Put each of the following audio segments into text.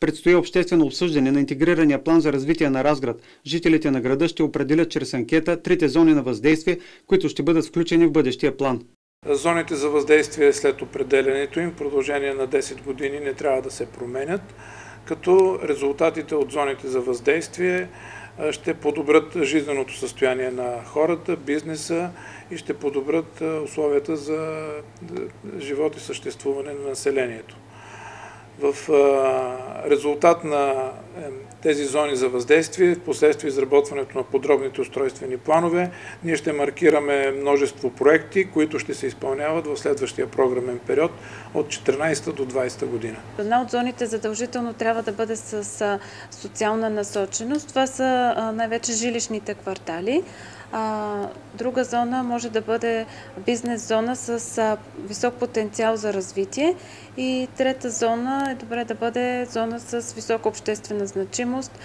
Предстои обществено обсъждане на интегрирания план за развитие на Разград. Жителите на града ще определят чрез анкета трите зони на въздействие, които ще бъдат включени в бъдещия план. Зоните за въздействие след определенето им в продължение на 10 години не трябва да се променят, като резултатите от зоните за въздействие ще подобрят жизненото състояние на хората, бизнеса и ще подобрят условията за живот и съществуване на населението. В резултат на тези зони за въздействие, в последствие изработването на подробните устройствени планове, ние ще маркираме множество проекти, които ще се изпълняват в следващия програмен период от 14 до 20 година. Една от зоните задължително трябва да бъде с социална насоченост. Това са най-вече жилищните квартали. Друга зона може да бъде бизнес зона с висок потенциал за развитие и трета зона е добре да бъде зона с висока обществена значимост,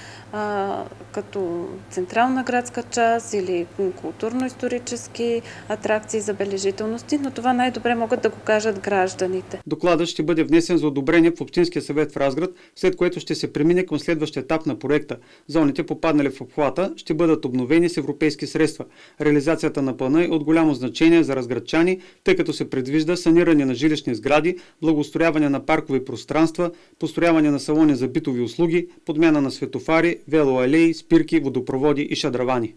като централна градска част или културно-исторически атракции, забележителности, но това най-добре могат да го кажат гражданите. Докладът ще бъде внесен за одобрение в Общинския съвет в Разград, след което ще се премине към следващия етап на проекта. Зоните, попаднали в обхвата, ще бъдат обновени с европейски средства. Реализацията на плана е от голямо значение за разградчани, тъй като се предвижда саниране на жилищни сгради, благоустрояване на паркови пространства, построяване на салони за битови услуги, подмяна на светофари, велоалеи, спирки, водопроводи и шадравани.